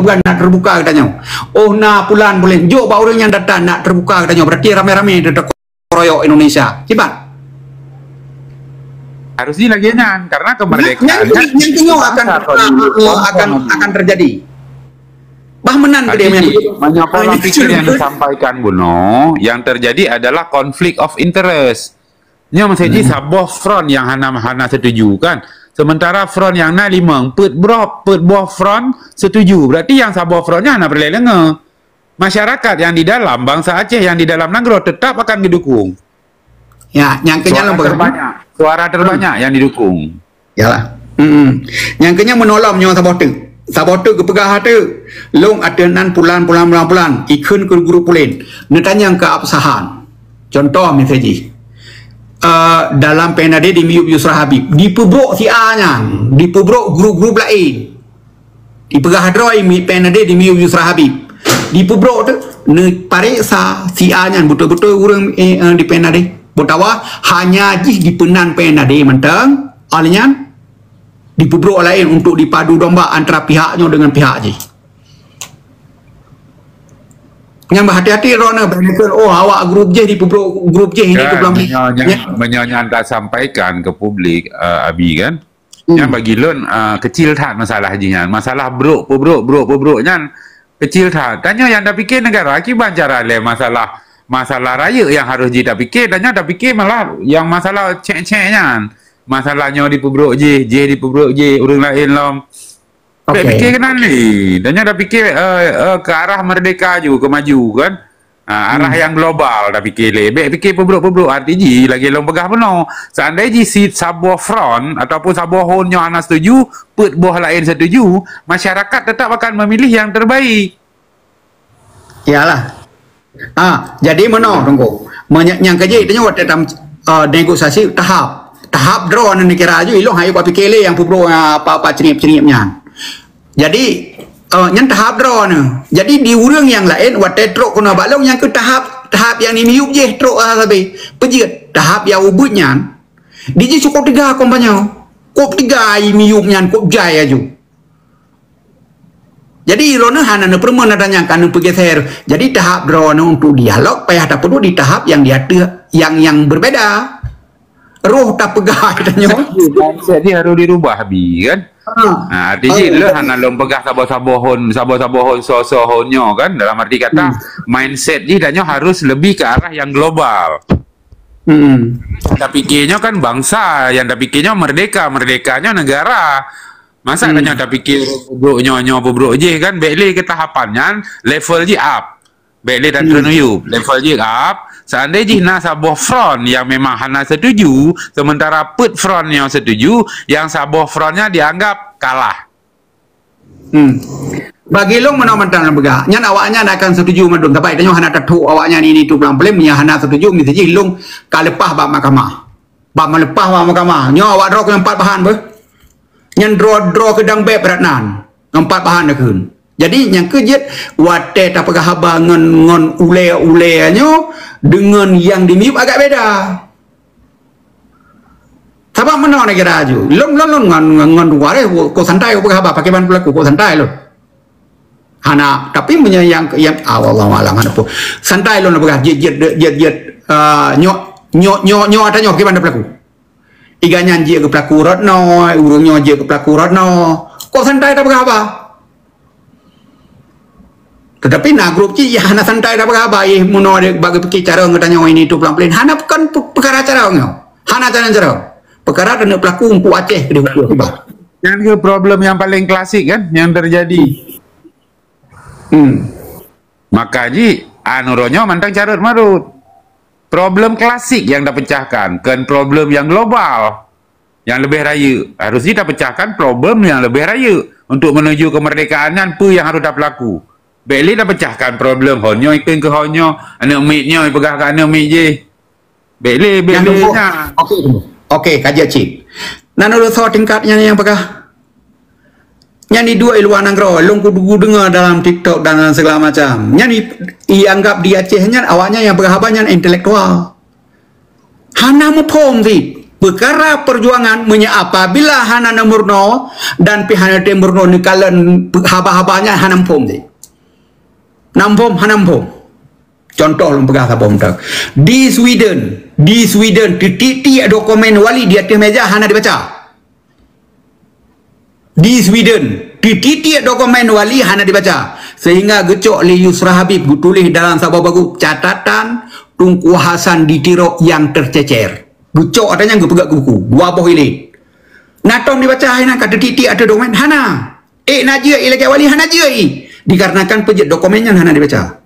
bukan nak terbuka katanya. Oh na pulan boleh. Jo ba orang yang datang nak terbuka katanya. Berarti rame-rame dia royok Indonesia. Cibat. Harusnya lagi nyan karena kemerdekaan. Yang yang tengok akan akan akan terjadi. Bah menan ke dia Banyak pola pikir yang disampaikan Buno, yang terjadi adalah konflik of interest. Nya masa hmm. sabuah front yang hana hana setuju kan. Sementara front yang na lima, put bro, put buah front setuju. Berarti yang sabuah frontnya hana perlu lenga. Masyarakat yang di dalam bangsa Aceh yang di dalam Nanggro tetap akan didukung. Ya, yang kenyal terbanyak. Suara terbanyak hmm. yang didukung. Yalah. Hmm. Yang kenyal menolak menyawa sabuah tu. Sabuah tu kepegah tu. Long atenan pulan pulan pulan pulan. Ikun ke guru pulin. Netanya ke absahan. Contoh misalnya uh, dalam pena dia di Miup Yusra Habib. Di pubruk si A nya. Di pubruk grup-grup lain di pegah droi mi pena dia di Miup Yusra Habib. Di pubruk tu ne pariksa si A nya. Betul-betul orang eh, uh, di pena dia. Butawa hanya ji di penan pena dia mentang alnya di pubruk lain untuk dipadu domba antara pihaknya dengan pihak ji yang berhati-hati Rona berkata oh awak grup J di grup, grup J ini kan, menyonya, menyonya anda sampaikan ke publik uh, Abi kan? Hmm. yang bagi lon uh, kecil tak masalah jinya masalah bro bro bro bro kan kecil tak? Tanya yang dah fikir negara. Akibat cara le masalah masalah raya yang harus kita fikir. Dan yang dah fikir malah yang masalah cek-ceknya masalahnya di bro J J di bro J orang lain lom Okay. fikir kenal ni. Dan dah fikir uh, uh, ke arah merdeka juga, ke maju kan. Uh, arah hmm. yang global dah fikir le. Baik fikir pebruk-pebruk RTG lagi long pegah penuh. Seandainya si sabuah front ataupun sabuah honyo anak setuju, put buah lain setuju, masyarakat tetap akan memilih yang terbaik. Iyalah. Ah, jadi mana tunggu. Yang kerja itu nyawat dalam uh, negosiasi tahap. Tahap draw ni kira aja ilong hayu fikir le yang pebruk apa-apa cerip-ceripnya. Jadi uh, yang tahap draw ni. Jadi di urang yang lain watai truk kena balong yang ke tahap tahap yang ni miup je truk ah sabi. Pejit tahap yang ubutnya. Di je cukup tiga kompanya. Kop tiga ai miup nyan kop jai aju. Jadi rona hana ne permen adanya kan pergi ser. Jadi tahap draw ni untuk dialog payah tak perlu di tahap yang dia yang yang berbeda. Roh tak pegah katanya. Jadi harus dirubah bi kan? Ha, artinya ha, lah hana lom pegah sabar-sabar sabar-sabar hon so-so kan dalam arti kata hmm. mindset ni danyo harus lebih ke arah yang global. Hmm. Tapi kayaknya kan bangsa yang dah fikirnya merdeka, merdekanya negara. Masa hmm. danyo dah fikir bro nyo bro je kan baiklah ke tahapannya level je up. Baiklah dan hmm. level je up Seandainya nak sebuah front yang memang Hana setuju, sementara put front yang setuju, yang sebuah frontnya dianggap kalah. Hmm. Bagi long mana mantan lembaga, nyan awaknya nak akan setuju madun, tapi dia Hana tetu awaknya ni ni tu pelan pelan, punya Hana setuju, mesti jadi long kalepah bab mahkamah. Bab melepah bab mahkamah, nyo awak draw ke empat bahan ber. Nyan draw draw ke dang beb beratnan, empat bahan dah kun. Jadi yang kejet wate tak pegah haba ngon ngon ule ule nyo dengan yang dimiup agak beda. Sebab mana nak kira aju? Lon lon lon ngon ngon re ko santai ko haba pakai ban pelaku ko santai lo. Hana tapi punya yang yang awal awal alam ada pun santai lo nak pegah jet jet jet jet nyo nyo nyo nyo ada nyo pakai ban pelaku. Iga nyanji ke pelaku rotno, urung je ke pelaku rotno. Ko santai tak pegah haba? Tetapi nak grup ci ya hana santai dah berapa ya muno ada bagi pergi cara ngetanya ini tu pelan pelan hana bukan perkara cara ngau hana cara cara perkara kena pelaku umpu Aceh kena hukum yang ke problem yang paling klasik kan yang terjadi? Hmm. maka ji anuronyo mantang carut marut. Problem klasik yang dah pecahkan kan problem yang global yang lebih raya. Harusnya dah pecahkan problem yang lebih raya untuk menuju kemerdekaan apa yang harus dah berlaku Beli dah pecahkan problem honyo ikan ke honyo anak mitnya pegang ke anak mit je. Beli nya. Okey. Okey, kaji cik. Nana lu tahu tingkatnya yang pegah. Yang ni dua iluan angkro, long kudu dengar dalam TikTok dan segala macam. Yang ni ianggap dia Acehnya awaknya yang pegah intelektual. Hana mu pom perkara perjuangan menya apabila hana murno dan pihak murno ni kalen haba-habanya hanam pom ni nampom hanam pom contoh lom pegah apa tak di Sweden di Sweden titik dokumen wali di atas meja hana dibaca. Di Sweden titik dokumen wali hana dibaca. Sehingga gecok li Yusra Habib tulis dalam sabah bagu catatan Tungku Hasan ditirok yang tercecer. Bucok adanya gue pegak buku. Dua boh ini. Natong dibaca hana kata titik ada dokumen hana. Eh najia ilai wali hana jia Dikarenakan pejat dokumennya hana dibaca.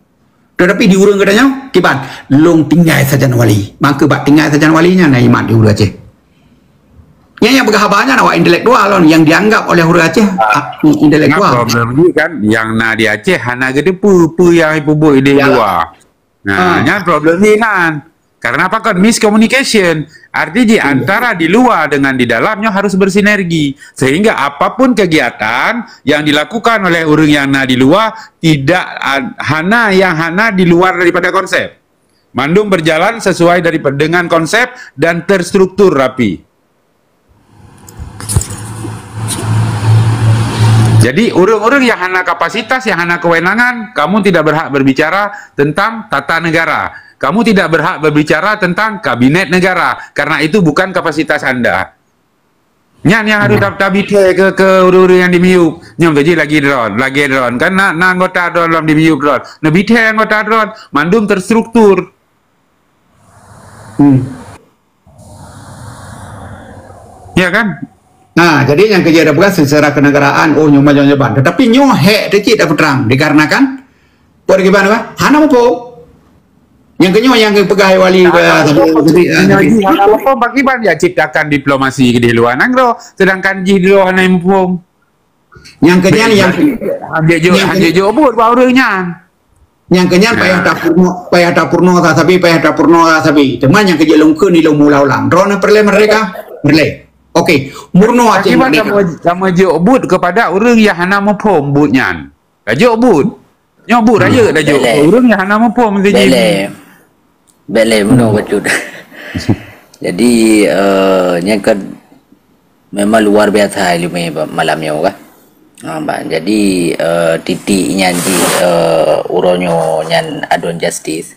Tetapi diurung katanya, kibat long tinggal saja wali. Maka bak tinggal saja walinya na imat di Hulu Aceh. Yang yang berhabarnya nak intelektual on yang dianggap oleh Hulu Aceh uh, intelektual. problem ni kan yang na di Aceh hana gede pu pu yang ibu bu di luar. Nah, uh. yang problem ni kan. Karena apa kan miscommunication. Artinya antara di luar dengan di dalamnya harus bersinergi. Sehingga apa pun kegiatan yang dilakukan oleh orang yang na di luar tidak hana yang hana di luar daripada konsep. Mandung berjalan sesuai dari dengan konsep dan terstruktur rapi. Jadi orang-orang yang hana kapasitas, yang hana kewenangan, kamu tidak berhak berbicara tentang tata negara kamu tidak berhak berbicara tentang kabinet negara karena itu bukan kapasitas anda. Nyan yang harus hmm. tabi ke ke ke uru-uru yang dimiuk. Nyom gaji lagi drone, lagi drone. Kan nak na anggota drone dalam dimiuk drone. Nabi te anggota drone, mandum terstruktur. Hmm. Ya kan? Nah, jadi yang kerja bekas secara kenegaraan, oh nyoma nyoban. Tetapi nyoh hek teki dapat terang dikarenakan pergi mana? Hana mau yang kedua yang pegang wali Apa bagi banyak ciptakan diplomasi di luar negara sedangkan di luar negara pun. Yang kedua yang dia jo dia jo buat barunya yang kedua payah tak purno payah tak purno tapi payah tak purno tapi teman yang kerja longkun ni mula ulang drone perle mereka? Perle okey murno aja mereka. sama jo but kepada orang yang hana mempom butnya jo but. Nyobut raya dah jo orang yang hana mempom jadi Menung hmm. betul. Jadi uh, yang kan memang luar biasa ilmu malam ni kan. Uh, jadi uh, titik nyanyi uh, uronyo nyan adon justice.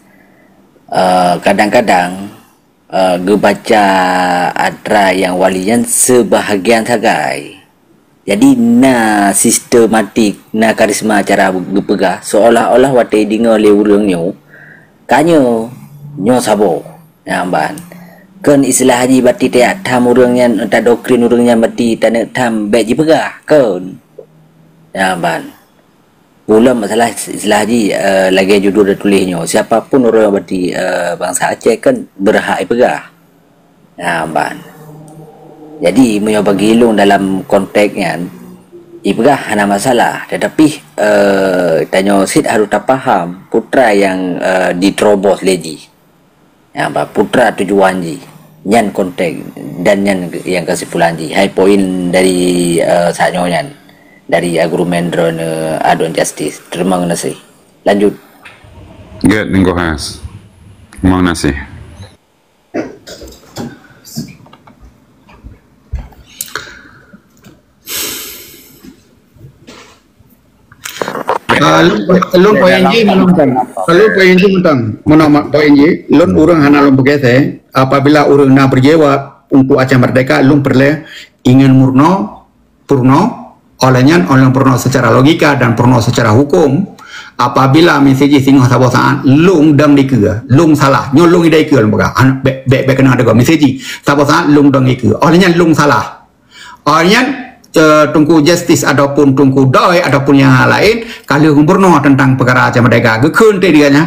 Uh, kadang-kadang uh, gebaca adra yang walian sebahagian tagai. Jadi na sistematik na karisma cara gepegah seolah-olah watai dengar le urang nyo kanyo nyo sabo. Nyamban kan istilah haji bati tiak tam urang yang entah doktrin urang yang bati tak tam baik je pegah. Kan nyamban ulam masalah istilah haji uh, lagi judul dah tulisnya siapapun orang yang bati uh, bangsa Aceh kan berhak pegah. Nyamban jadi menyo bagi ilung dalam konteksnya Ibrah hana masalah. Tetapi uh, tanya Sid harus tak faham putra yang uh, diterobos lagi ya, putra tujuan ji nyan kontek dan nyan yang kesimpulan ji high point dari uh, sanyo nyan. Dari argumen drone uh, adon justice. Terima kasih. Lanjut. Good, Ningko Has. Terima kasih. Lun poin ji menonton. Kalau poin ji menonton, menonton poin. Lun orang hana lun begitu. Apabila orang nak berjawab untuk acah merdeka, lun perlu ingin murno, purno, olehnya oleh purno secara logika dan purno secara hukum. Apabila meseji singo sabo saan, lung dang dikira, lung salah, nyolong idai kira lung bega, be be be kena ada kau meseji, sabo saan lung dang dikira, olehnya lung salah, olehnya uh, tungku justice ataupun tungku doi ataupun yang lain kalau gubernur tentang perkara macam mereka gekun tu dia nya.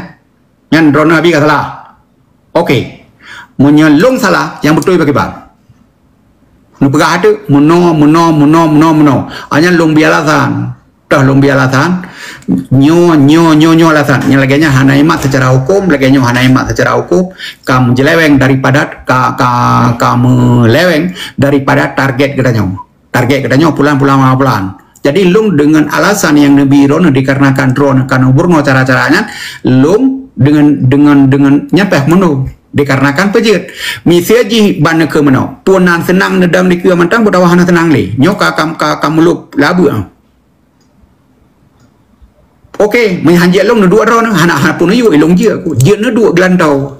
Yang drone nabi salah. Okey. Menyelung salah yang betul bagi bang. Nu tu meno meno meno meno meno hanya lung bialasan dah lung bialasan nyo nyo nyo nyo alasan. Yang lagi nya hana imat secara hukum lagi nya hana imat secara hukum. Kamu jeleweng daripada ka, ka, kamu leweng daripada target kita nyo target katanya pulang-pulang pulang. Jadi lung dengan alasan yang Nabi Ron dikarenakan drone karena burno cara-caranya lung dengan dengan dengan nyampe menu dikarenakan pejit misiaji bana ke mana punan senang nedang di kira mantang berdawah hana senang le nyok ka ka ka melup labu Okey, menghanjat long dua drone hana hana pun yu ilong je aku. Je na dua gelantau.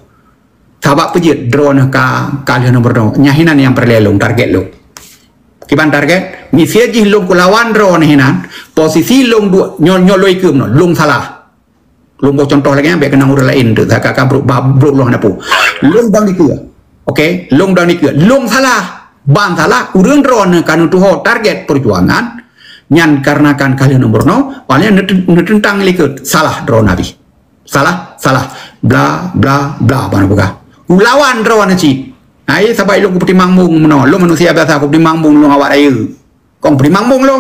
Sabak pejit drone ka kali nombor dong. Nyahinan yang perlelong target lo. Kiban target, misiaji long kulawan drone hinan, posisi long dua nyol nyoloi kum no, long salah. Long bo contoh lagi ambek kena urang lain tu, tak ka bro bro long napu. Long dang dikira. Okey, long dang dikira. Long salah. Ban salah, urang drone kan tu target perjuangan nyan karena kan kali nomor no paling tentang likut salah drone nabi salah salah bla bla bla mana buka ulawan drone ci ai sabai lu kupti mangmung no lu manusia biasa kupti mangmung lu awak ayu kong kupti mangmung lu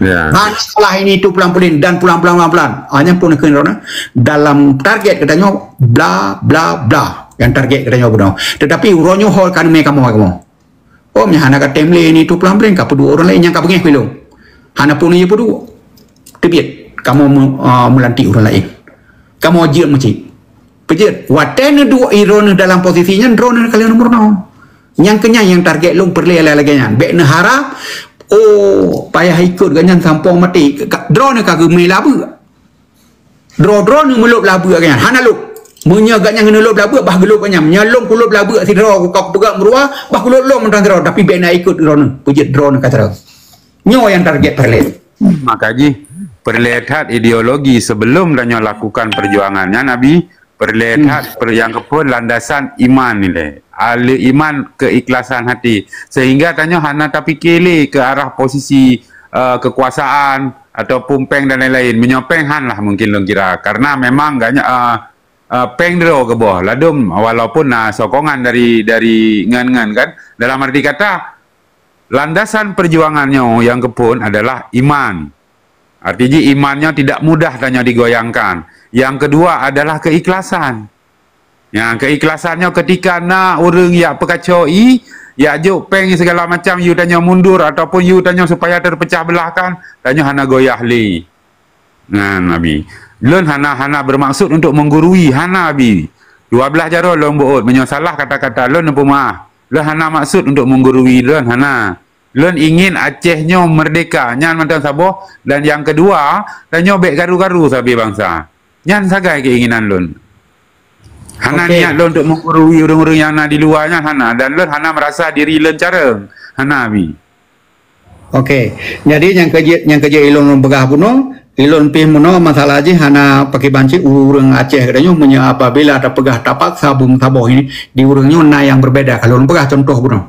Ya. Yeah. salah ini itu pelan-pelan dan pelan-pelan pelan hanya pun ke drone dalam target katanya bla bla bla. Yang target katanya benar tetapi uronyo hol kan me kamu kamu. Oh nyahana ka temle ini itu pelan-pelan ka dua orang lain yang ka pengeh belum hana pun ia perlu tebiat kamu uh, melantik orang lain. Kamu ajak macam pejat watan dua iron dalam posisinya drone kalian nomor no yang kenya yang target long perlu lagi nya bek nehara oh payah ikut ganyan sampong mati. Drone kagak melabu drone drone melup labu ganyan hana lu Munya agaknya kena lop labu bah gelup kanya nyalong kulop labu si draw kau pegang meruah bah kulop lop mentang draw. Tapi bek nak ikut drone pujit drone kata draw nyo yang target perlet. Makaji perlihat ideologi sebelum danyo lakukan perjuangannya Nabi perlihat hmm. per yang kepun landasan iman ni le. Ahli iman keikhlasan hati sehingga tanya hana tapi kele ke arah posisi uh, kekuasaan atau pumpeng dan lain-lain menyopeng han lah mungkin lo kira karena memang banyak uh, uh, peng dro ke bawah ladum walaupun nah sokongan dari dari ngan-ngan kan dalam arti kata landasan perjuangannya yang kepun adalah iman. Artinya imannya tidak mudah tanya digoyangkan. Yang kedua adalah keikhlasan. Yang keikhlasannya ketika na orang ya pekacoi, ya juk peng segala macam you tanya mundur ataupun you tanya supaya terpecah belahkan, tanya hana goyah li. Nah, Nabi. Lun hana hana bermaksud untuk menggurui hana Nabi. Dua belah jaro lon buut menyosalah kata-kata lun apa maaf. Lun hana maksud untuk menggurui lun hana. Lun ingin Acehnya merdeka. Nyan mantan sabo. Dan yang kedua, dan nyobek garu-garu sabi bangsa. Nyan sagai keinginan lun. Hana okay. niat lun untuk menggurui orang-orang yang ada di luarnya Hana. Dan lun Hana merasa diri lun cara. Hana Abi. Okey. Jadi yang kerja yang kerja ilon begah puno, ilon pih puno masalah aja hana pakai banci urang Aceh katanya punya apabila ada pegah tapak sabung taboh ini di urangnya na yang berbeda. Kalau pegah contoh puno.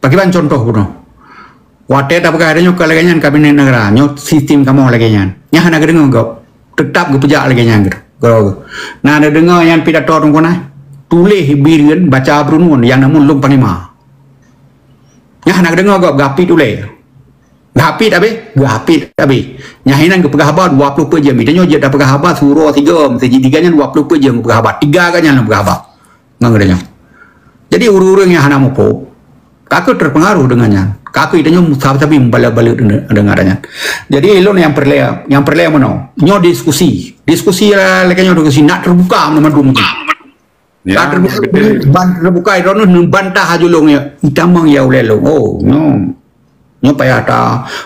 Pakai ban contoh puno. Wate tak pakai adanya kalau lagi kabinet negara, nyo sistem kamu lagi nyan. Nyah dengar kau tetap kau pejak lagi nyan gitu. Kau nah ada dengar yang pidato orang kau tulis hibirian baca berunun yang namun lom panima. Nyah nak dengar kau gapi tulis. Gapi tapi, gapi tapi. Nyahinan ke pegahabat 20 per jam. Itu je dah pegahabat suruh tiga, mesti tiga nya 20 per jam pegahabat. Tiga kan yang pegahabat. Ngang Jadi urung-urung yang hana mupo, kakak terpengaruh dengannya. Kakak itu nyo tapi balik-balik dengannya. Jadi elon yang perlea, yang perlea mana? Nyo diskusi, diskusi lah, lagi nyo diskusi nak terbuka mana dulu mungkin. Ya, terbuka, ban terbuka itu nyo bantah hajulong ya. Itamang ya uleh lo. Oh, nyo nyo payah ta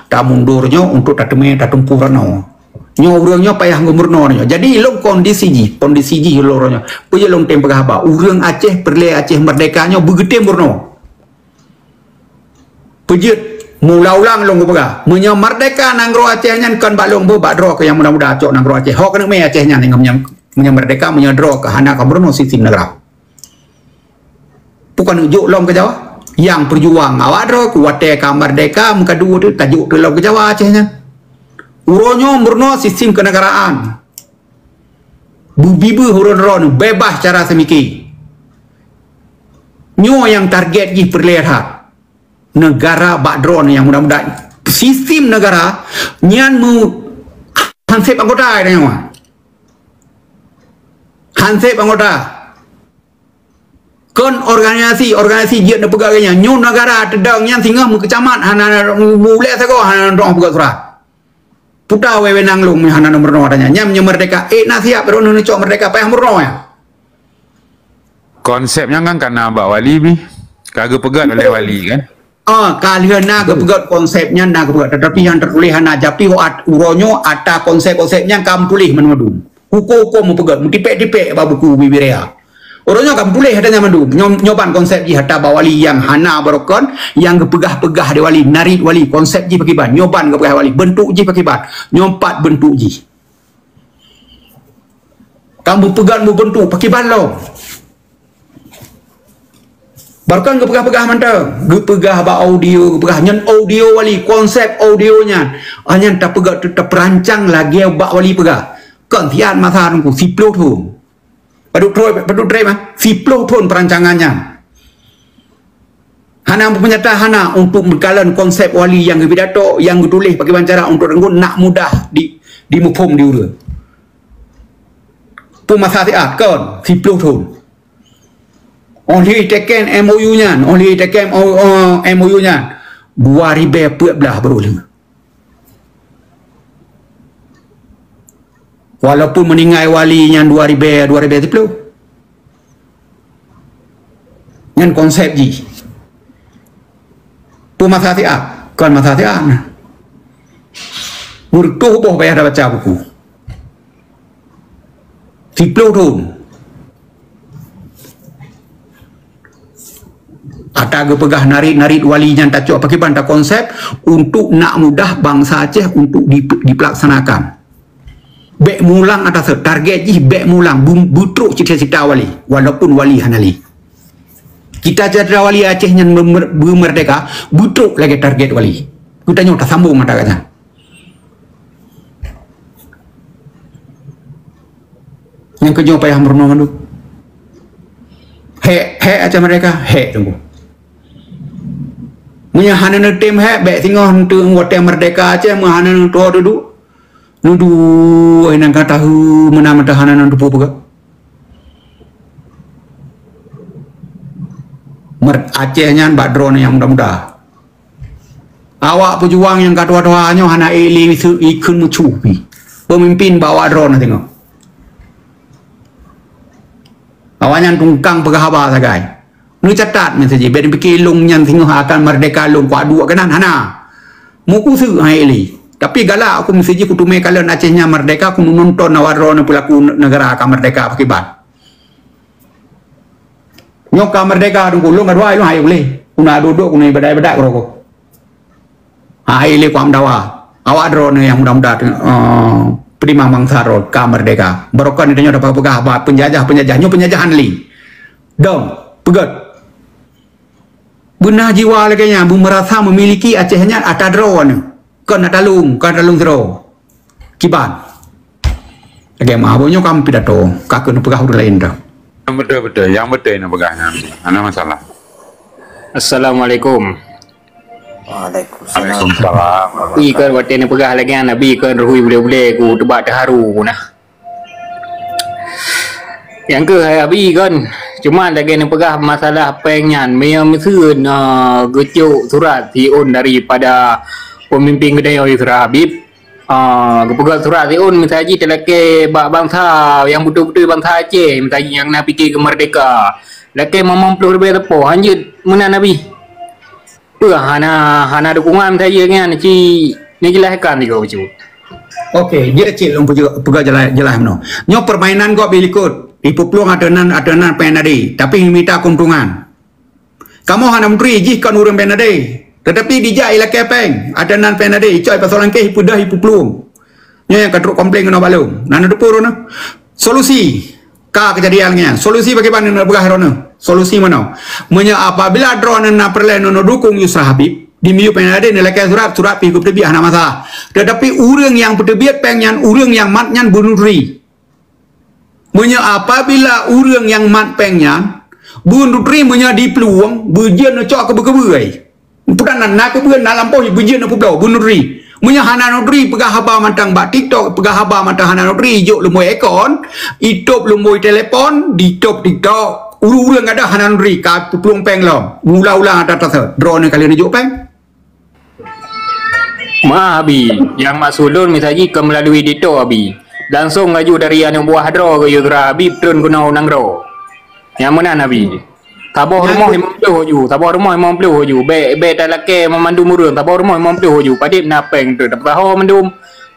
ta mundur nyo untuk ta teme ta tumpur no nyo urang nyo payah ngumur no nyo jadi lo kondisi ji kondisi ji lo nyo punya long tempo haba urang aceh perle aceh merdeka nyo begede murno pujut mula ulang long pega munya merdeka nangro aceh nyan kan balong bo badro ke yang muda-muda acok nangro aceh. Hok kena me aceh nyan ngam munya merdeka munya dro ke hana ka murno sistem negara. Bukan ujuk long ke jawa? Yang berjuang awak ro kuate kamar deka muka dua tu tajuk tu lagu Jawa Aceh nya uronyo murno sistem kenegaraan. Bubibu huron ron bebas cara semiki nyo yang target gi perlihat negara bakdron yang mudah-mudah sistem negara nyan mu hansip anggota ini hansip anggota. Kon organisasi organisasi je nak pegawainya. Nyu negara tedang yang tinggal mu kecamat. Hana mule sago hana dong pegaw surat. Puta wewe nang lu hana nomor no adanya nyam nyu merdeka. Eh na siap ro nu cok merdeka payah murno ya. Konsepnya kan karena Mbak Wali ni kagak pegat oleh Wali kan Ah, kalian nak kepegat konsepnya nak kepegat tetapi yang tertulis hana japi at uronyo ada konsep-konsepnya kamu tulis menadu. Hukum-hukum mu pegat, mu tipek-tipek ba buku bibirea. Orangnya kamu tulis hadanya mandu. Nyoban konsep ji hata bawali yang hana barokon yang kepegah-pegah de wali narik wali konsep ji pakai ban nyoban kepegah wali bentuk ji pakai ban nyompat bentuk ji. Kamu pegang mu bentuk pakai ban lo. Bahkan ke pegah-pegah manta, ke pegah ba audio, ke pegah nyen audio wali, konsep audionya. Hanya tak pegah tak perancang lagi ba wali pegah. Kan tian masa nunggu si puluh tu. Padu troy, padu troy mah, si pun perancangannya. Hana penyata hana untuk mengkalan konsep wali yang kepidato, yang ditulis pakai bancara untuk renggut nak mudah di di mufum di urut. Pumasa siat kan, si puluh tu. Only taken MOU-nya, only taken uh, MOU-nya. 2014 baru lima. Walaupun meninggal wali yang 2000 2010. Yang konsep ji. Tu masa siap, kan masa siap. Murtuh boh bayar dah baca buku. Siplo tu. Ada ke pegah narik-narik wali yang tak cok pakai bantah konsep untuk nak mudah bangsa Aceh untuk dipelaksanakan. Bek mulang atas target ji bek mulang butruk cita-cita wali walaupun wali hanali. Kita cita wali Aceh yang bermerdeka butruk lagi target wali. Kita nyota sambung mata kata. Yang kerja payah merenung tu. Hek, hek aja mereka, hek tunggu. Munya hana na tem he be tengok tu ngote merdeka aja mu hana na to duduk. Nudu ai nang kata hu mana mata hana na dupu pega. Mer Aceh nyan bak drone yang muda-muda. Awak pejuang yang kadua-dua nyo hana ili isu ikun mucupi. Pemimpin bawa drone tengok. Awaknya tungkang pegahaba sagai. Nu catat mesti je ben fikir long nyan tengok akan merdeka long kuat dua kenan hana. Muku su hai li. Tapi galak aku mesti je kutume kalian Acehnya merdeka aku nonton nawaro na pelaku negara akan merdeka akibat. Nyok ka merdeka dong long kadua lu hai boleh. Kuna duduk kuna badai-badai kro ko. Hai li kuam dawa. Awak drone yang mudah-mudah uh, prima mangsa ro ka merdeka. Barokan itu dapat pegah penjajah-penjajah nyo penjajahan li. Dom, pegat benar jiwa lagi nya bu merasa memiliki Acehnya ada draw ni kan nak talung kan talung draw kiban lagi mah bonyo kam pidato. Kakek nu pegah udah lain dah. Betul betul. Yang betul yang pegahnya ada masalah. Assalamualaikum. Waalaikumsalam. Bi kan waktu ni pegah lagi kan Nabi kan ruhui boleh-boleh ku tebak terharu nah. Yang ke hai Abi kan? Cuma lagi ni pegah masalah pengyan Mia mesun uh, gejuk surat Tiun daripada pemimpin kedai Yusra Habib. Uh, Kepegat surat Tiun misalnya telake bak bangsa yang betul-betul bangsa Aceh. Misalnya yang nak fikir ke merdeka Laki memang perlu lebih tepo Hanjut mana Nabi Apa hana hana dukungan saya kan Ci ni jelaskan juga macam Okey, dia kecil orang pegah pegah jelas jelas mano. Nyo permainan kau pilih ikut. Ipu peluang adonan adonan penadi, tapi minta keuntungan. Kamu hanya menteri jih kan urang penadi. Tetapi dijak ila kepeng, adonan penadi, coy pasal langkah ipu dah ipu peluang. Nyo yang kadruk komplain kena balung. Nana depur na. Solusi ka kejadiannya. Solusi bagaimana nak pegah rona? Solusi mana? Menya apabila drone na perlen no dukung Yusra Habib, di miu pengen ada nilai surat surat pi kup tebiah nama masalah tetapi urang yang petebiat pengen urang yang matnyan bunuri Menya apabila urang yang mat pengen bunuri menya di peluang bujian cok ke bekebai putan nak ke bukan dalam poh bujian apa blau bunuri Menya hana nodri pegah haba matang bak TikTok pegah haba matang hana nodri juk lumoi ekon itop lumoi telepon di top TikTok. Uru-uru ada hana nodri ka peluang peng lo. Mula-ulang ada tas drone kali ni juk peng. Maaf Abi, yang masulun misalnya ke melalui dito Abi. Langsung ngaju dari yang buah dro ke Yudra Abi turun guna unang dro. Yang mana Nabi? Tabah Yang rumah imam pelih hoju, tabah rumah imam pelih hoju. Be be tak laki memandu murung, tabah rumah imam pelih hoju. Padip napeng tu, dapat tahu mandum.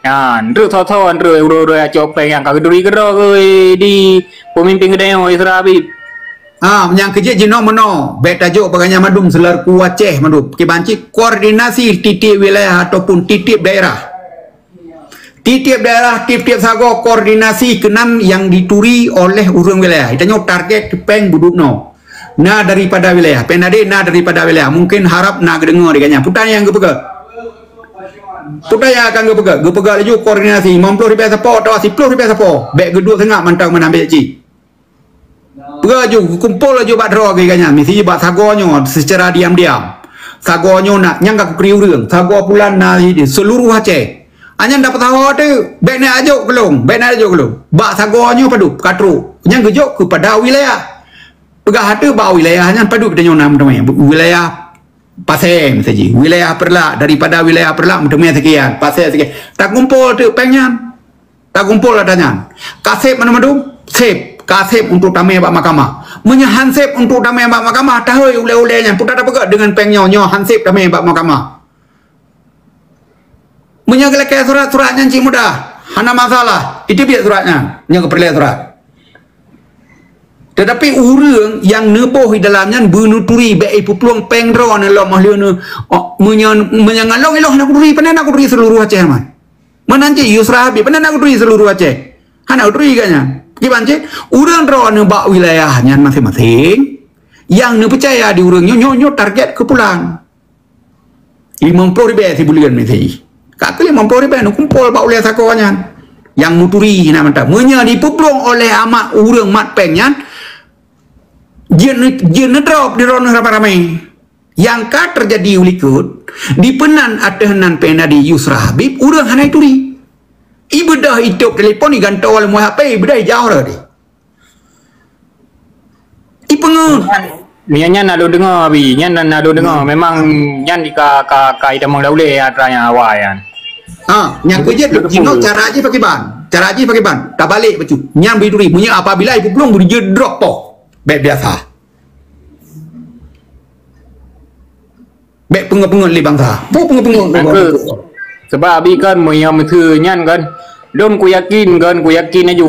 Ya, ndru tho tho ndru uro uro acok peng yang kagak duri kero ke di pemimpin kedai yang Isra Habib. Ah, yang kerja jeno meno, bet tajuk baganya madum selar ku Aceh madum. Kibanci koordinasi titip wilayah ataupun titip daerah. Titip daerah, titip sago koordinasi kenam yang dituri oleh urang wilayah. Itanya target peng buduk no. Na daripada wilayah. Penade na daripada wilayah. Mungkin harap na kedengar diganya. Putan yang gepega. Putan yang akan gepega. Gepega laju koordinasi. 50 ribu siapa atau 10 ribu siapa. Bek geduk tengah mantang menambil cik. Peraju kumpul laju bak draw gaya mesti bak sagonyo secara diam-diam. Sagonyo nak nyang aku keri urang. Sago pulan na seluruh Aceh. Hanya dapat tahu tu bek nak ajuk kelong, bek nak ajuk kelong. Bak sagonyo padu katru. Nyang gejuk kepada wilayah. Pegah tu bak wilayah hanya padu kita nyonam teman. Wilayah Pasir saja. Wilayah Perlak daripada wilayah Perlak teman sekian. Pasir sekian. Tak kumpul tu pengen. Tak kumpul adanya. Kasip mana madu? Sip. Kasip untuk tamai bak mahkamah. Menyahansip untuk tamai bak mahkamah. Tahu ule-ulenya. Putar tak pegat dengan pengnyo-nyo hansip tamai bak mahkamah. Menyagelakkan surat-suratnya cik muda. Hana masalah. Itu biar suratnya. Keperlihat surat. Tetapi urang yang neboh di dalamnya benuturi baik pengdro ni lo mahliu ni oh, menyan menyangalong iloh nak duri panen nak duri seluruh Aceh man. Menanci Yusra Habib panen nak duri seluruh Aceh. Hana duri kanya. Kiban cik urang ro ni bak wilayahnya masing-masing yang ni percaya di urangnya nyo target ke pulang. 50 ribu ni saya. Kak 50 ribu ni kumpul bak wilayah sakonya. Yang nuturi nak mentah. Menya dipuplung oleh amat urang mat pengnya dia dia drop di ron ramai-ramai. Yang ka terjadi ulikut di penan atahanan pena di Yusra Habib urang hanai turi. Ibadah hidup telefon ni gantau oleh muat HP jauh dah di Ni nya nak dengar abi, nya nak nak dengar. Memang nya di ka ka ka ida mau daule atranya awayan. ha yang kerja tu. Jino cara aja pakai ban. Cara aja pakai ban. Tak balik becu nyam biduri punya apabila ibu belum dia drop toh baik biasa. Baik pengen-pengen li bangsa. Bu pengen-pengen sebab abi kan mu yang mesti nyan kan. Dom ku yakin kan ku yakin aja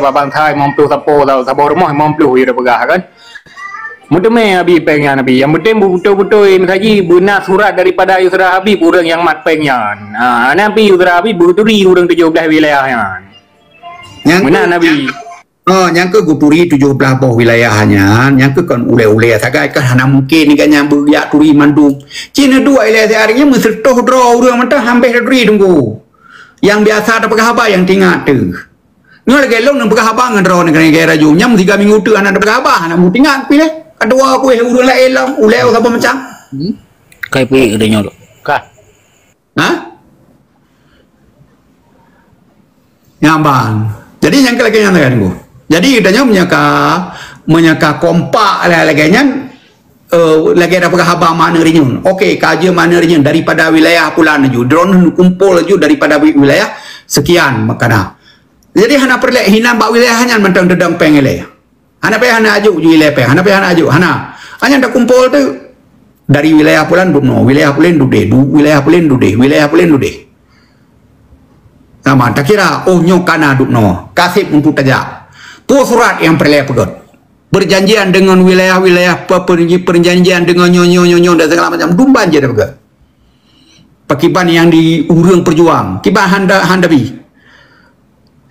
babang thai mampu rumah mampu abi pengen abi. Yang penting betul-betul mesti benar surat daripada Yusra Habib urang yang mat pengen. Ha nabi Yusra Habib berduri urang 17 wilayah yang. yang Mana nabi? Oh, yang ke guturi 17 bawah wilayahnya, yang ke kan ule-ule sagai kan hana mungkin ni kan yang beriak turi mandung. Cina dua wilayah seharinya mesti toh draw orang mentah hampir turi tunggu. Yang biasa ada pegah apa yang tinggal tu. Ni lagi long nak pegah apa dengan draw negara negara ju. Nyam tiga minggu tu anak ada pegah apa, anak mu tinggal pilih. Kedua aku eh urang lain lah, ule apa macam. Kai pi dia nyolok. Kah. Ha? Nyambang. Jadi yang ke lagi yang lain tu. Jadi kita nya menyaka menyaka kompak lah lagi nya uh, lagi ada pegah haba mana rinyun. Okey, kaji mana rinyun daripada wilayah pulan ju. Drone kumpul ju daripada wi- wilayah sekian makana. Jadi hana perlek hina bak wilayah hanya mentang dedang pengele. Hana pe hana aju ju wilayah pe. Hana pe hana aju. Hana. Hanya dah kumpul tu dari wilayah pulan duno, wilayah pulen dude, du, wilayah pulen dude, wilayah pulen dude. Sama, tak kira, oh nyok kana duk no, kasih untuk tajak. Tu surat yang perleh pegot. Berjanjian dengan wilayah-wilayah pe- perjanji- perjanjian dengan nyo-nyo-nyo dan segala macam. Dumban je pegot. Pakiban yang di urang perjuang. Kiban handa handabi.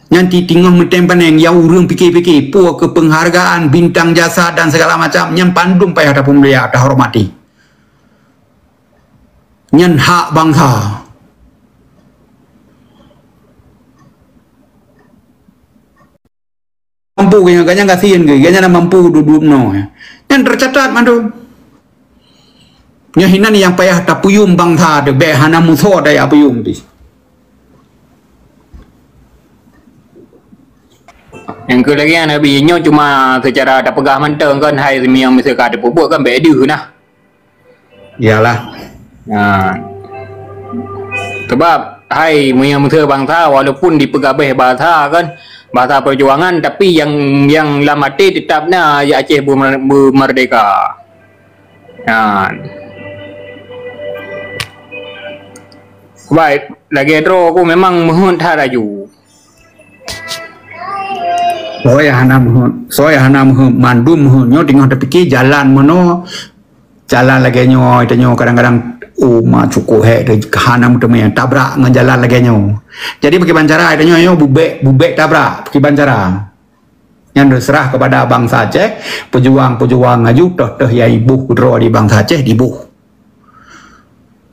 Nanti tinggal metempan yang yang urang fikir-fikir. Puak ke penghargaan, bintang jasa dan segala macam. Yang pandum payah ada pemulia, ada hormati. Yang hak bangsa. Mampu kaya kanya kasihan ke? Kanya nak mampu duduk no yang tercatat mandu nya hinan yang payah tapuyum bangsa de be hana muso daya puyum di Yang ke lagi Nabi nyo cuma secara ada pegah manteng kan hai semi yang mesti kada buat kan beda nah. iyalah. Ha. Sebab hai yang mesti bangsa walaupun dipegabeh bahasa kan bahasa perjuangan tapi yang yang lah mati tetapnya ya Aceh bermer- bermerdeka. Ha. Baik, lagi terus aku memang mohon taraju. Soya hana mohon, soya hana mohon, mandu mohon, nyo ki jalan mono, jalan lagi nyo, itu nyo kadang-kadang oh ma cukup he, de hana muda main tabrak dengan jalan lagi nyo. Jadi pergi bancara, itu nyo nyo bubek, bubek tabrak, pergi bancara. Yang diserah kepada bangsa Aceh, pejuang-pejuang ngaju, toh toh ya ibu kudro di bangsa Aceh, di ibu.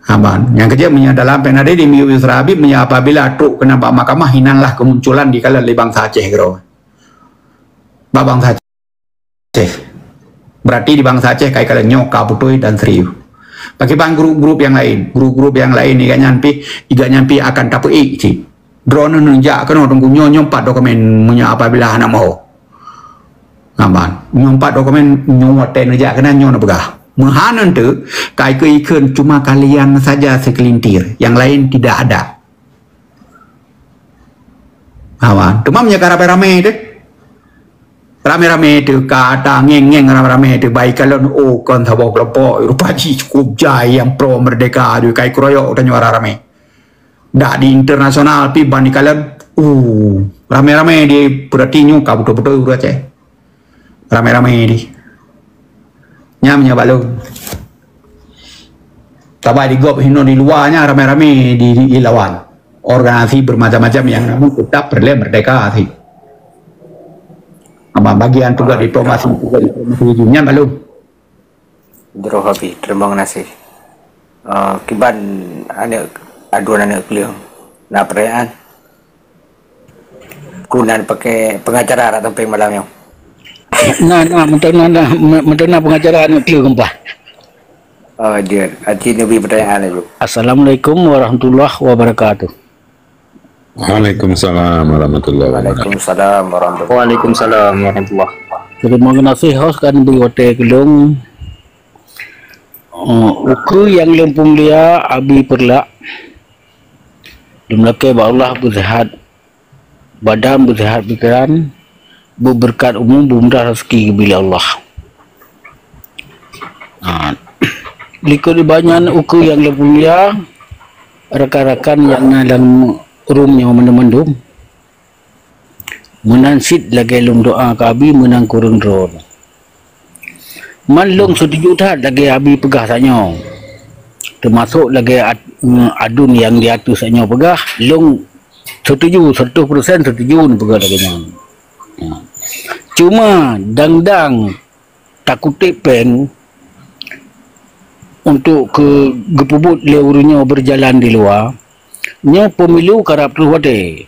Aman. Yang kerja punya dalam penada di Miu Israbi punya apabila truk kena bak mahkamah hinanlah kemunculan di kala di bangsa Aceh kero. Bak bangsa Aceh. Berarti di bangsa Aceh kai kala nyoka putui dan seriu. Bagi bang grup-grup yang lain, grup-grup yang lain iga nyampi, iga nyampi akan tapu ik ci. Drone nunjak kena tunggu nyonyo empat dokumen punya apabila anak mau. Aman. Nyompat dokumen nyomot ten nunjak kena nyono begah. Mehanan tu, ke ikan cuma kalian saja sekelintir. Yang lain tidak ada. Awan. Cuma punya rame-rame tu. Rame-rame tu kata ngeng-ngeng rame-rame tu baik kalau oh kan tabok kelompok rupa ji cukup jai yang pro merdeka tu kai keroyok dan nyuara rame. Dak di internasional pi bani kalian uh rame-rame di berarti nyu ka betul-betul urut Aceh. Rame-rame di. Nyamnya balung. Tabai di gop hino di luarnya rame-rame di, di, di lawan. Organisasi bermacam-macam yang namun tetap berle merdeka sih. Ama bagian tugas diplomasi tugas diplomasi ujungnya balung. Jero Habi, terima kasih. Uh, kiban anak aduan anak beliau. Nah perayaan. Kunan pakai pengacara atau peng malam yang. Nah, nah, mentena nah, mentena pengacara anak keliru gempah. Oh dia, hati nabi pertanyaan itu. Assalamualaikum warahmatullahi wabarakatuh. Waalaikumsalam warahmatullahi wabarakatuh. Waalaikumsalam warahmatullahi Waalaikumsalam warahmatullahi Terima kasih host kan beri hotel kelung. Uh, uku yang lempung dia abi perlak. Dimlakai ba Allah bersehat badan bersehat pikiran berberkat umum bermudah rezeki bila Allah. Ha. Likut di banyak uku yang lempung dia rakan-rakan yang dalam roomnya mendum-mendum menansit lagi lung doa ke abi menang kurun drone. Man lung setuju tak lagi abi pegah saknya termasuk lagi mm, adun yang di atas saknya pegah lung setuju 100% setuju pegah lagi nya ya. cuma dang-dang takutip peng untuk ke gepubut leurunya berjalan di luar nya pemilu karap tu wade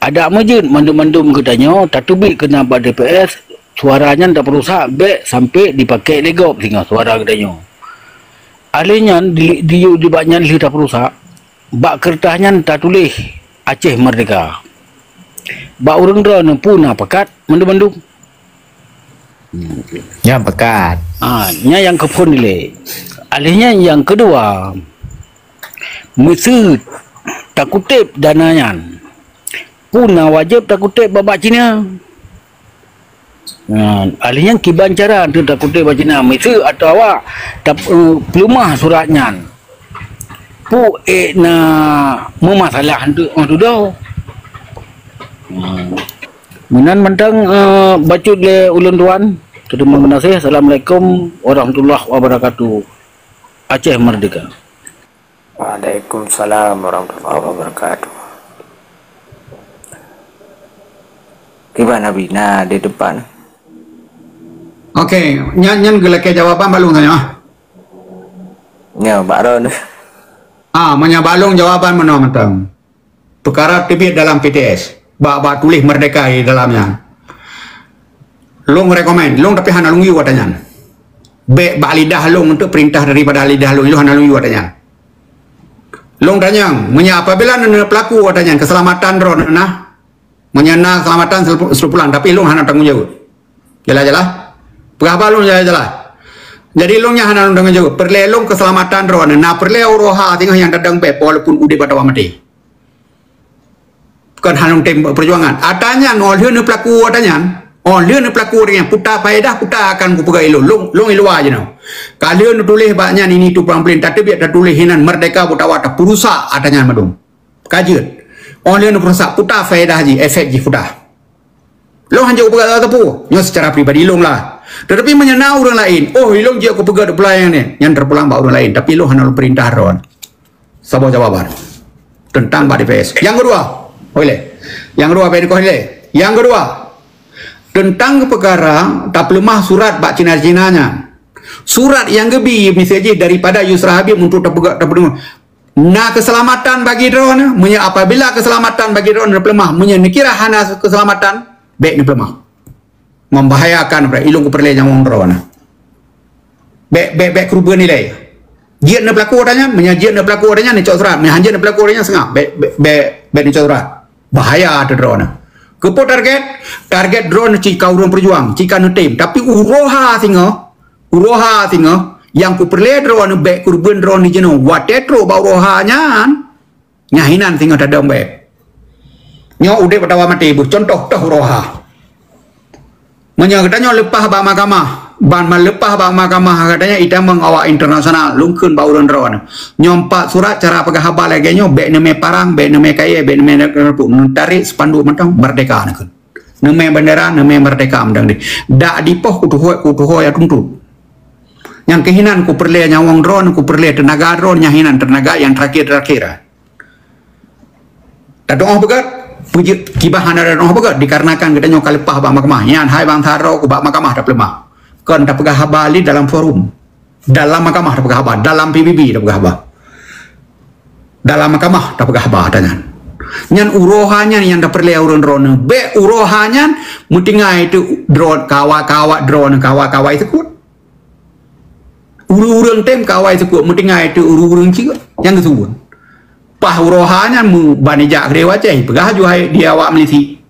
ada majun mandum-mandum katanya tatubik kena buat DPS suaranya tak perusak. Baik sampai dipakai legop tinggal suara katanya alihnya di di di baknya li tak perusak. Bak kertasnya tak tulis. Aceh Merdeka. Bak urang drone pun pakat mandum-mandum. Ya pekat. Ah, nya yang kepun nilai. Alihnya yang kedua, mesti tak kutip dananya. Puna wajib tak kutip babak Cina. Nah, alihnya kiban cara tu tak kutip babak Cina. Mesti atau awak tak uh, pelumah suratnya. Pu eh na memasalah tu oh, tu dah. Hmm. Minan mentang uh, bacut le ulun tuan. Terima kasih. Assalamualaikum warahmatullahi wabarakatuh. Aceh Merdeka. Waalaikumsalam warahmatullahi wabarakatuh. Gimana Nabi? Nah di depan. Okey, nyan nyan gelake jawapan balung tanya. Ya, Mbak Ron. Ah, menya balung jawapan mana mentang. Perkara tibit dalam PTS. Ba ba tulis merdeka di dalamnya. Long rekomen, long tapi hana long yu katanya. Be ba lidah long untuk perintah daripada lidah long itu hana long yu katanya. Long tanya, menya apabila nana pelaku katanya keselamatan ron nah. Menyana keselamatan selupulan tapi long hana tanggung jawab. Jelas-jelas. Berapa long jelas-jelas. Jadi long nya hana tanggung jawab. Perle long keselamatan ron nah perle uroha tengah yang dadang be walaupun udah pada mati. kan halong tem perjuangan atanya no leu ne pelaku atanya Oh, leu ne pelaku dengan puta faedah puta akan ku pegai lo long long ilwa je no. Kalau ne tulis banyak ini tu pamplin tapi biar tulis hinan merdeka puta wata purusa atanya madum. Kajian. Oh, leu ne purusa puta faedah ji efek ji puta. Lo hanya ku pegai tapu. Nyo secara pribadi long lah. Tetapi menyenau orang lain. Oh, ilong je aku pegai pelayang ni. Yang terpulang bau orang lain. Tapi lo hanya perintah ron. Sebuah jawaban. Tentang Pak DPS. Yang kedua. Boleh. Yang kedua, Pak. Yang kedua, tentang perkara tak lemah surat bak cina-cinanya. Surat yang gebi misalnya daripada Yusra Habib untuk tak pegak tak pedung. Na keselamatan bagi drone, menya apabila keselamatan bagi drone lemah, menya nikira hana keselamatan, baik ni lemah. Membahayakan pada ilung keperle yang wong drone. Baik baik baik kerubuhan nilai. Dia nak berlaku adanya, menya dia nak berlaku adanya ni cok surat, menya nak berlaku adanya sengah, baik baik, baik ni cok surat. Bahaya ada drone. Kepo target? Target drone cika urung perjuang, cika nutim. Tapi uroha singa, uroha singa, yang ku perle drone baik kurban drone ni jenuh. Watetro ba uroha nyan, nyahinan singa ada baik. Nyo udah pertawa mati, bu contoh toh uroha. Menya katanya lepas ba mahkamah, ban melepah ba mahkamah katanya ita mengawak internasional lungkun ba urun drone. Nyompak surat cara pegah habar lagi nyo bek neme parang, bek neme kaya, bek neme kerupuk, tarik spanduk mentang merdeka nakun. Neme bendera, neme merdeka mendang di. Dak dipoh kutu hoi kutu hoi ya tuntut. Yang kehinan ku perle nyawang drone, ku perle tenaga drone, nyahinan tenaga yang terakhir-terakhir. Tak doa begat, puji kibahan ada doa begat dikarenakan kita nyok kalepah bang mahkamah. Yang hai bang tharo ku bang mahkamah tak lemah. Kan tak pegah habar li dalam forum. Dalam mahkamah tak pegah habar, dalam PBB tak pegah habar. Dalam mahkamah tak pegah habar tanya. Nyan urohanya yang tak perlu urun drone. Be urohanya mutingai itu drone kawa-kawa drone kawa-kawa itu kuat. Uru-urung tem kawai itu kuat mutingai itu uru-urung juga yang kesubun. Pah urohanya mu banijak kedewa cai pegah ju hai dia awak melisi.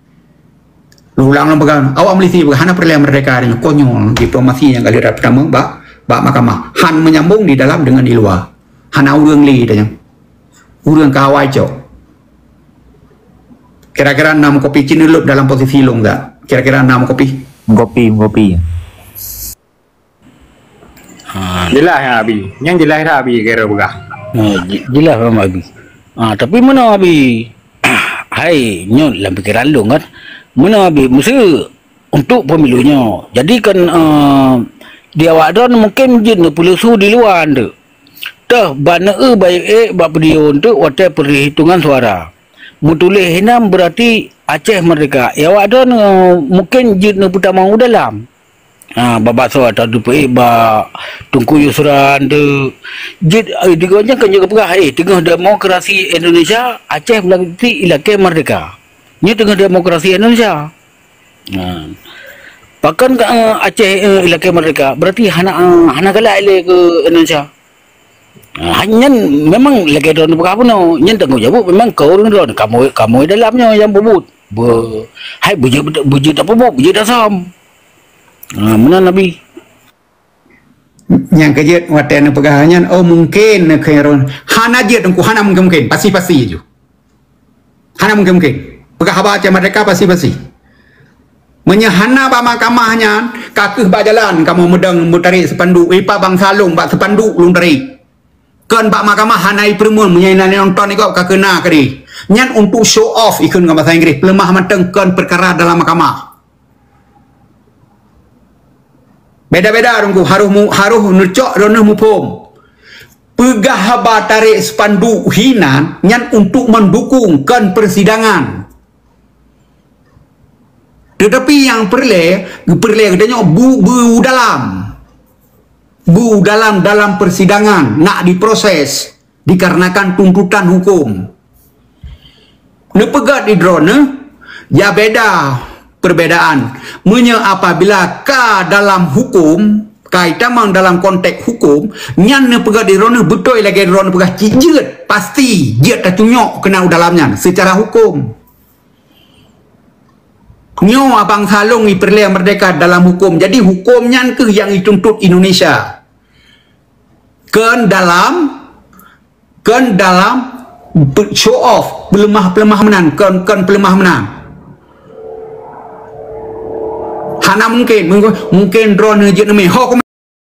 Lu ulang lang pegang awak melisi pegah hana perlu merdeka dengan konyol diplomasi yang kali pertama ba ba mahkamah. Han menyambung di dalam dengan di luar. Hana urung li tanya. Urung kawai cok. Kira-kira enam kopi cinelup dalam posisi long tak? Kira-kira enam kopi. Kopi, kopi. Ha, Jelas ya Abi. Yang jelas dah Abi kira begah. ha, jelas memang Abi. Ha, tapi mana Abi? Hai, nyo dalam fikiran long kan. Mana Abi? Mesti untuk pemilunya. Jadi kan uh, di awak dan mungkin jin pulusu di luar tu. Dah bana e baik e bab dia untuk watai perhitungan suara. Mutulih hinam berarti Aceh merdeka. Ya awak dan uh, mungkin jin putar mau dalam. Ha, babak so atau tu pe ba tungku yusuran tu. Jid eh, diganya kan juga pegah eh tengah demokrasi Indonesia Aceh berarti ilake merdeka. Ni tengah demokrasi Indonesia. Ha. Pakan uh, Aceh uh, ilake merdeka berarti hana uh, hana galak ile ke Indonesia. Ha, hanya memang lagi drone berapa no. Nyen tanggung jawab memang kau orang drone. Kamu kamu dalamnya yang bubut. Be, hai bujuk bujuk tak apa bujuk dah sam. Ha, mana Nabi? yang kerja watan pegahannya oh mungkin nak kairon hana je tungku hana mungkin mungkin pasti pasti je hana mungkin mungkin pegah habar macam mereka pasti pasti menyahana ba mahkamahnya kakeh ba jalan kamu medang mutarik sepanduk ipa bang salung ba sepanduk lung tarik kan ba mahkamah hanai permun menyainan nonton ikut kakena kadi nyan untuk show off ikun dengan bahasa Inggeris lemah mateng kan perkara dalam mahkamah Beda-beda rungku haruh mu haruh nucok rono mupom. Pegah haba tarik spanduk hinan nyan untuk mendukungkan persidangan. Tetapi yang perle, perle katanya bu, bu dalam. Bu dalam dalam persidangan nak diproses dikarenakan tuntutan hukum. Nepegat di drone, ya beda perbedaan. Menya apabila ka dalam hukum, kaitan dalam konteks hukum, nyan ne pegah di rona betul lagi di rona pegah cijet, pasti dia tak kena dalamnya secara hukum. Nyo abang salung i perle merdeka dalam hukum. Jadi hukumnya ke yang dituntut Indonesia. Ken dalam ken dalam show off pelemah-pelemah menang kan kan pelemah menang Hana mungkin mungkin mungkin drone je nama ho